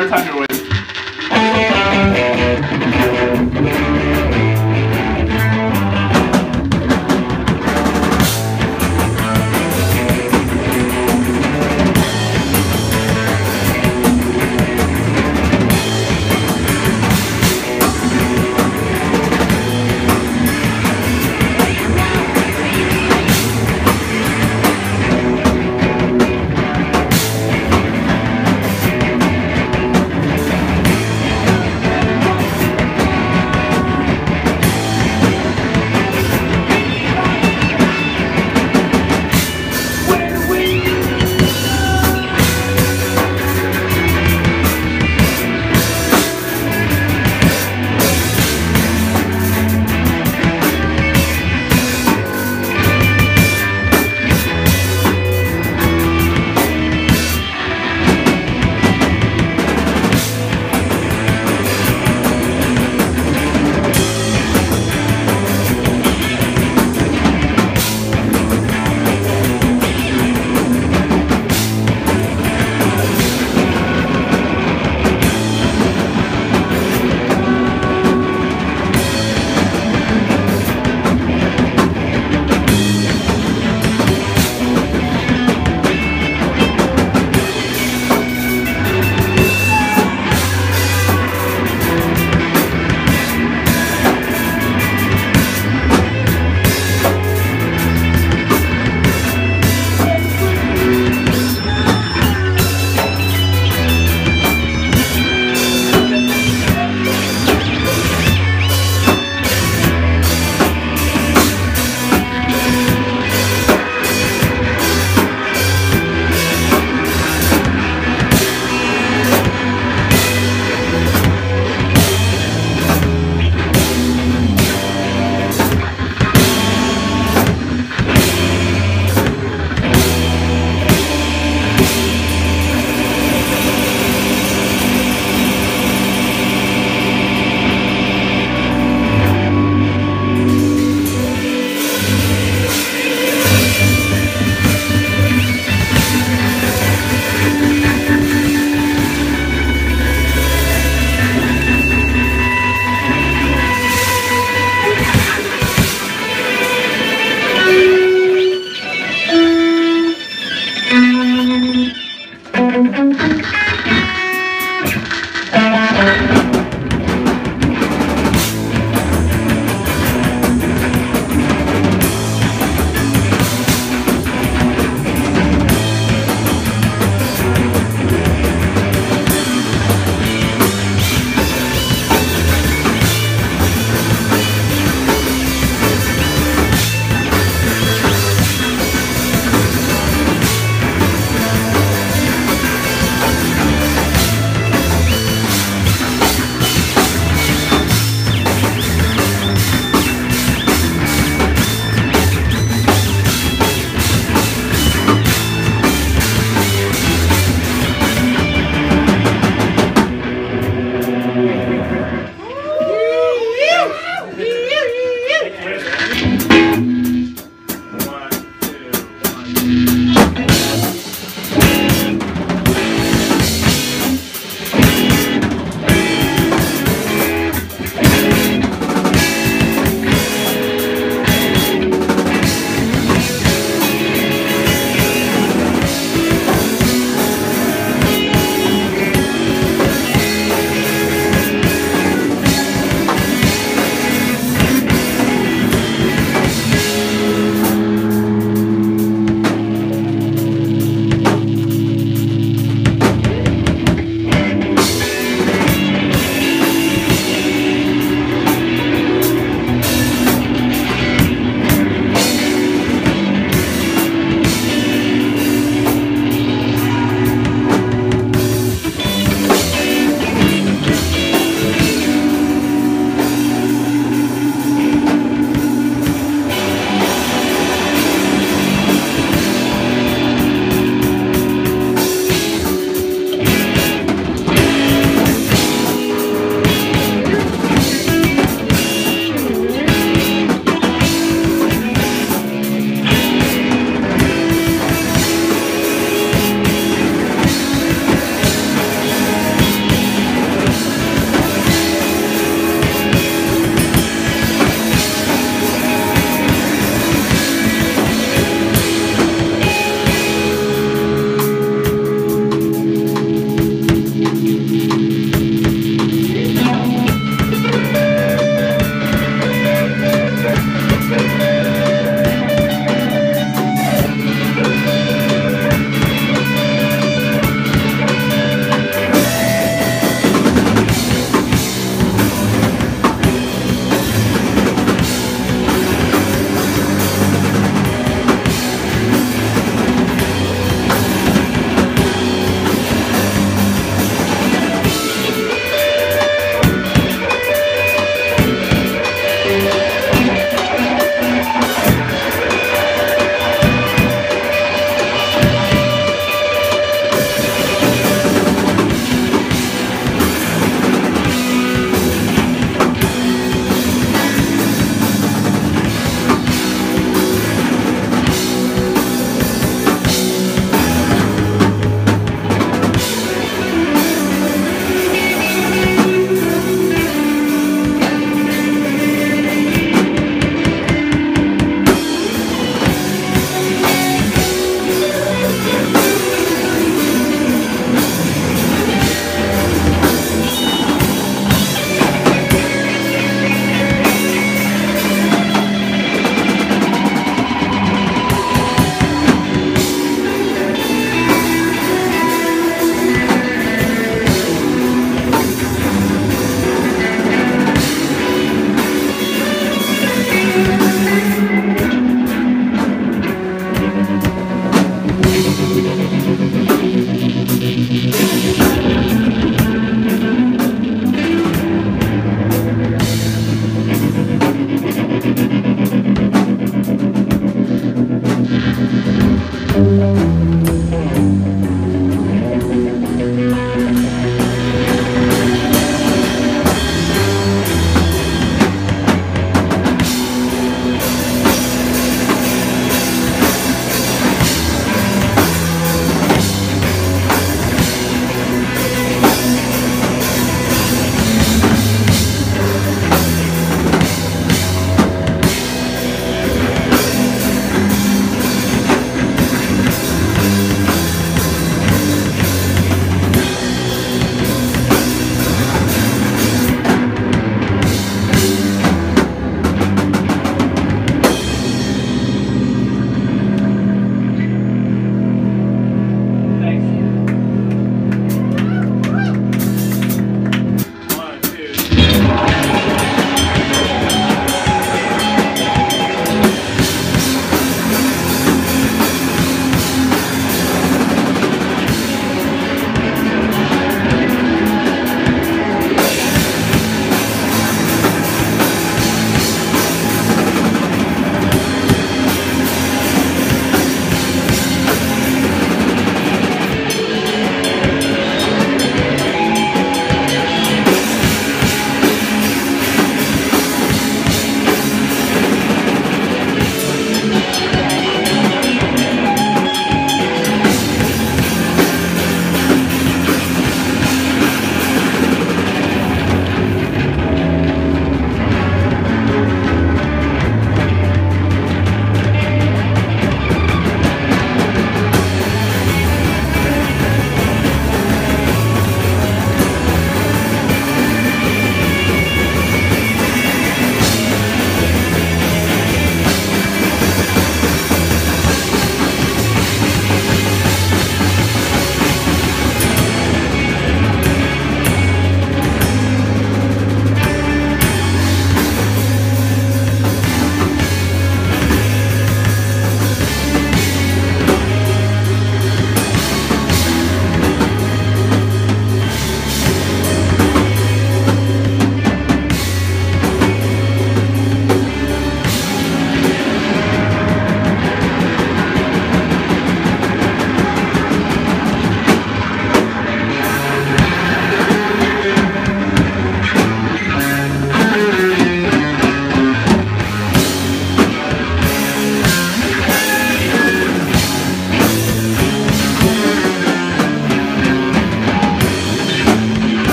whatever time you're with.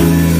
you.